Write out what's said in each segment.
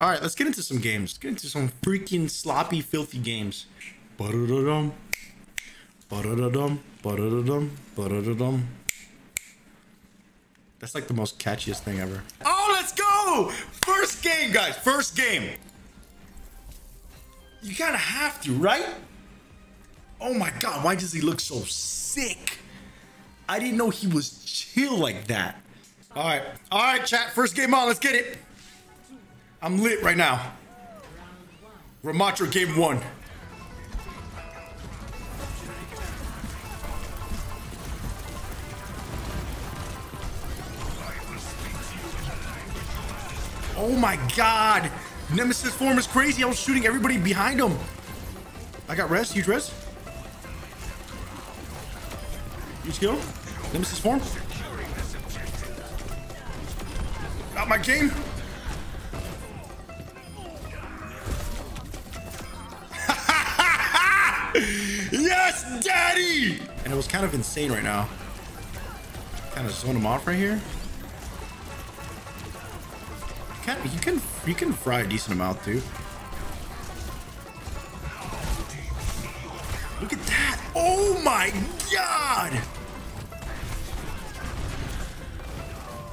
All right, let's get into some games. Let's get into some freaking sloppy, filthy games. Ba-da-da-dum. Ba-da-da-dum. Ba-da-da-dum. Ba-da-da-dum. That's like the most catchiest thing ever. Oh, let's go! First game, guys. First game. You kind of have to, right? Oh my god, why does he look so sick? I didn't know he was chill like that. All right, all right, chat. First game on. Let's get it. I'm lit right now. Ramattra game one. Oh my god! Nemesis form is crazy. I was shooting everybody behind him. I got res, huge res. Huge kill. Nemesis form. Got my game. Yes, daddy! And it was kind of insane right now. Kind of zone him off right here. You can you can you can fry a decent amount too. Look at that! Oh my god!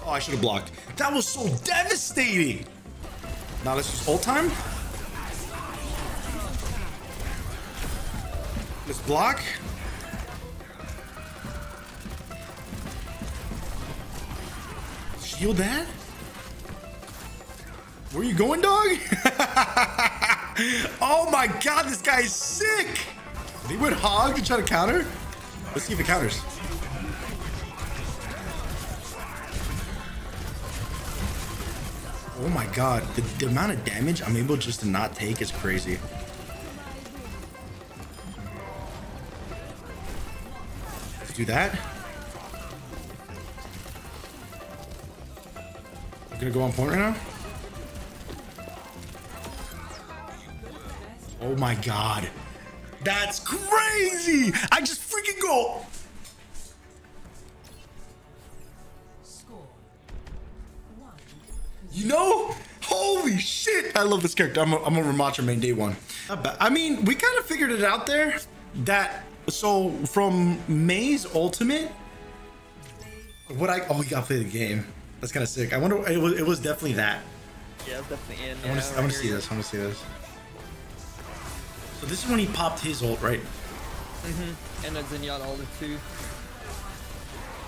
Oh, I should have blocked. That was so devastating. Now let's just ult time. Let's block. Shield that? Where you going, dog? oh my god, this guy is sick! He went hog to try to counter? Let's see if it counters. Oh my god, the, the amount of damage I'm able just to not take is crazy. Do that. I'm gonna go on point right now. Oh my god. That's crazy! I just freaking go. You know? Holy shit! I love this character. I'm a, I'm a Ramattra main day one. I mean, we kind of figured it out there that so from Mei's ultimate, what I oh, you gotta play the game. That's kind of sick. I wonder. It was it was definitely that. Yeah, it's definitely in. I want to I want to see this. I want to see this. So this is when he popped his ult, right? Mm-hmm. And then Zenyatta ulted too.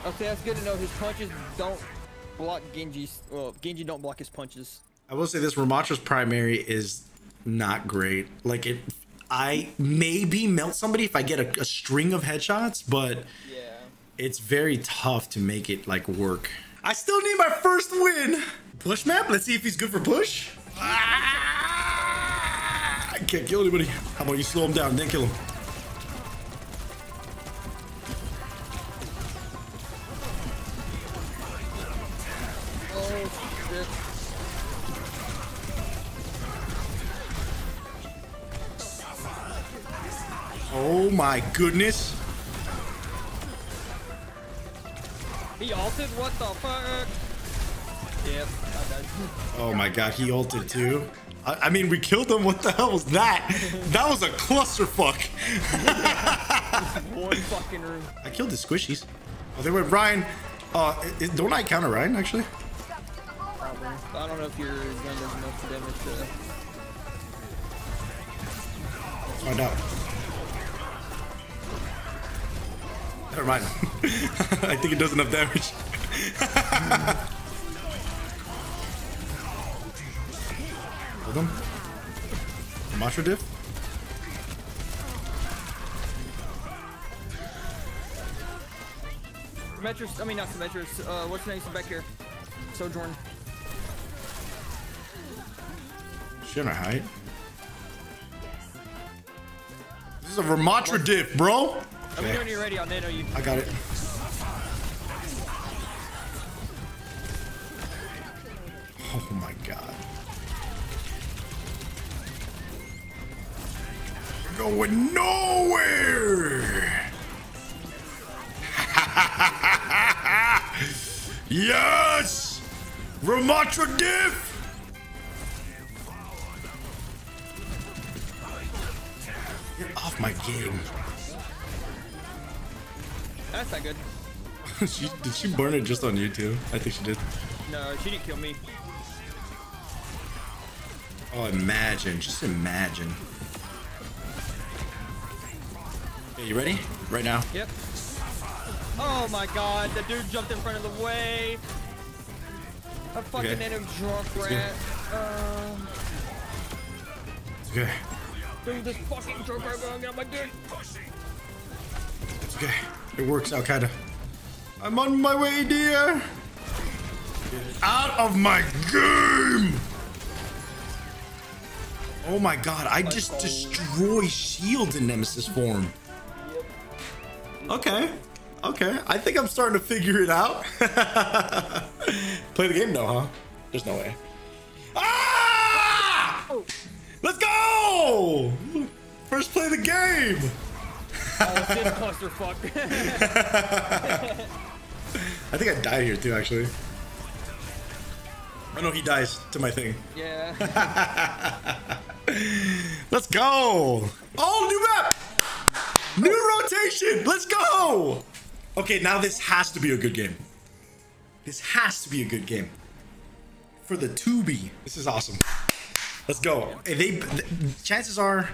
Okay, that's good to know. His punches don't block Genji's. Well, Genji don't block his punches. I will say this: Ramattra's primary is not great. Like it, I maybe melt somebody if I get a, a string of headshots, but Yeah. it's very tough to make it like work. I still need my first win. Push map. Let's see if he's good for push. Ah! I can't kill anybody. How about you slow him down, then kill him? Oh shit. My goodness. He ulted. What the fuck? Yep. I. Oh my god, he ulted too. I, I mean, we killed him. What the hell was that? That was a clusterfuck. One fucking room. I killed the squishies. Oh, they went Rein. Uh, i- don't I counter Rein actually? Probably. I don't know if your gun does enough damage to. Find out. Never mind. I think it does enough damage. Hold him. Masha diff. Symmetrous. I mean, not Symmetrous. Uh, what's name? Back here. Sojourn. On her height. This is a Ramattra diff, bro. I'll you. I got it. Oh my god. We're going nowhere! yes! Ramattra Diff! Get off my game. That's not good. she, did she burn it just on YouTube? I think she did. No, she didn't kill me. Oh, imagine. Just imagine. Okay, you ready? Right now. Yep. Oh my god, the dude jumped in front of the way. A fucking Okay. okay. drunk rat. Uh, It's okay. dude, this fucking drunk rat gonna get my dick. It's okay. It works out kinda. I'm on my way, dear. Get out of my game! Oh my god, I just destroy shields in Nemesis form. Okay. Okay. I think I'm starting to figure it out. Play the game though, huh? There's no way. Ah! Let's go! First play the game! Oh, it's this clusterfuck. I think I died here too, actually. Oh no, he dies to my thing. yeah. Let's go! Oh, new map! New rotation! Let's go! Okay, now this has to be a good game. This has to be a good game. For the 2B. This is awesome. Let's go. Hey, They, chances are,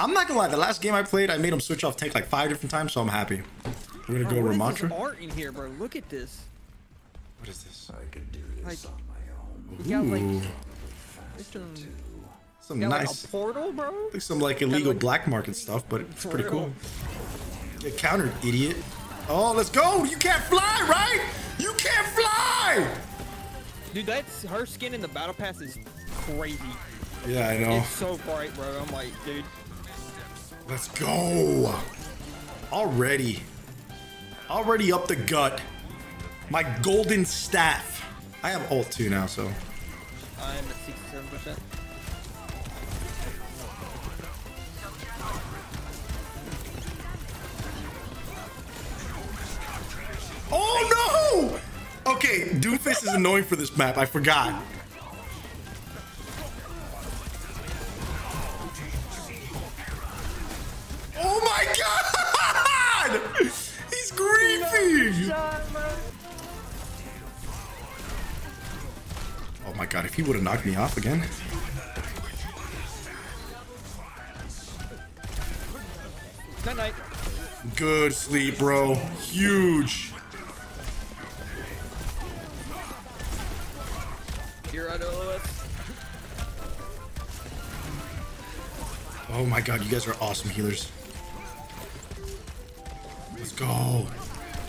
I'm not gonna lie, the last game I played, I made him switch off tank like five different times, so I'm happy. We're gonna go oh, Bro, what is Ramattra. art in here, bro? Look at this. What is this? I could do this Like- on my own. You got like, some, some got like nice, a portal, bro. like some like illegal like- black market stuff, but it's For pretty real. cool. Get countered, idiot. Oh, let's go! You can't fly, right? You can't fly! Dude, that's her skin in the battle pass is crazy. Yeah, I know. It's so bright, bro. I'm like, dude. Let's go. Already. Already up the gut. My golden staff. I have ult too now, so. I'm at 67%. Oh no! Okay, Doomfist is annoying for this map. I forgot. My god! He's griefing! Oh my god, if he would have knocked me off again. Night night. Good sleep, bro. Huge. You're out of. Oh my god, you guys are awesome healers. Let's go.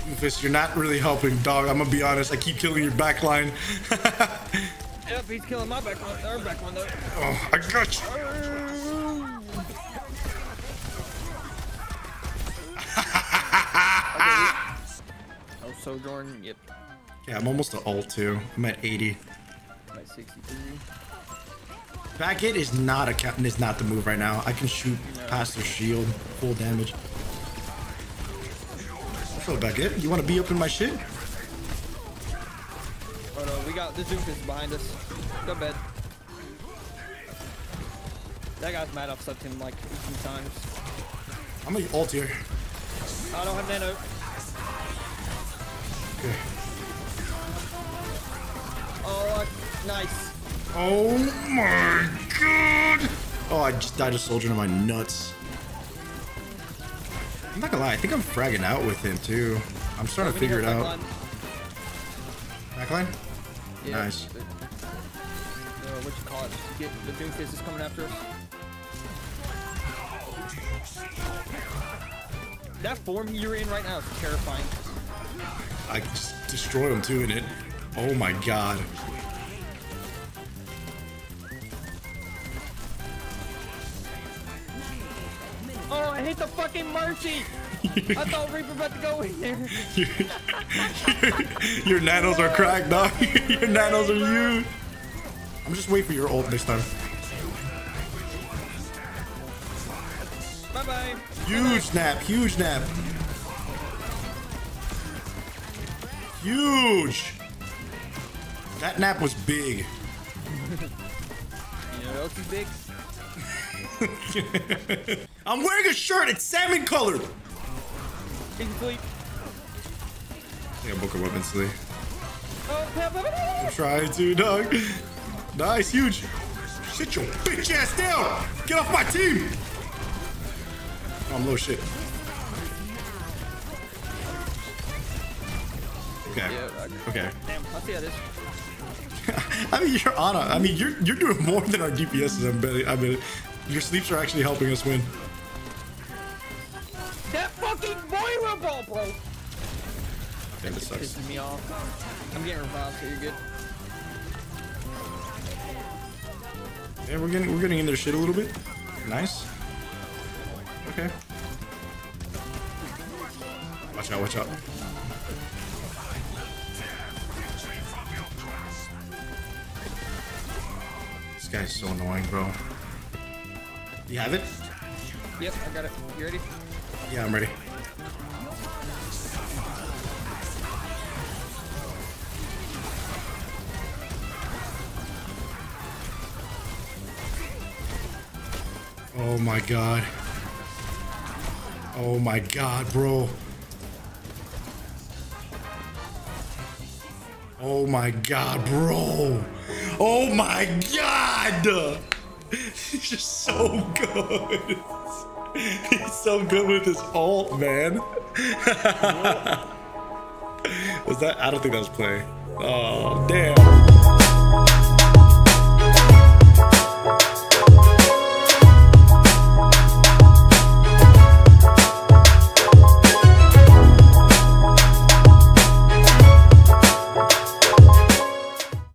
Doomfist, you're not really helping, dog. I'm gonna be honest. I keep killing your backline. Yep, he's killing my back one. Our back one though. oh, I got you. Oh, Sojourn. Yep. Yeah, I'm almost at ult too. I'm at 80. I'm at 63. Back hit is not a ca- is not the move right now. I can shoot past their shield, full damage. Up, back hit? You want to be up in my shit? Oh no, we got the Zoomfist behind us. Go bed. That guy's mad I've sucked him like 18 times. I'm gonna ult here. I don't have nano. Okay. Oh, uh, nice. Oh my god! Oh, I just died a soldier in my nuts. I'm not gonna lie, I think I'm fragging out with him too. I'm starting to figure it out. backline. Backline? Yeah, Nice. the- Uh, what you call it? Get the Doomfist is coming after us. That form you're in right now is terrifying. I just destroyed him too in it. Oh my god. Hate the fucking mercy! I thought Reaper about to go in there. your nanos are cracked, dog. your nanos are huge. I'm just waiting for your ult this time. Bye bye. Huge snap, huge snap. Huge. That nap was big. you know what else is big? I'm wearing a shirt. It's salmon colored. Big sleep. Yeah, Booker weapons today. Oh, help. I'm trying to, dog. Nice, huge. Sit your bitch ass down. Get off my team. Oh, I'm low shit. Okay. Okay. Damn, I see how this. I mean, you're on. A, I mean, you're you're doing more than our DPS I'm betting. I mean, your sleeps are actually helping us win. Sucks. Pissing me off. I'm getting revived, so you're good. Yeah, we're getting we're getting in their shit a little bit. Nice. Okay. Watch out! Watch out! This guy's so annoying, bro. You have it? Yep, I got it. You ready? Yeah, I'm ready. Oh my god. Oh my god, bro. Oh my god, bro. Oh my god. He's just so good. He's so good with his ult, man. was that? I don't think that was play. Oh, damn.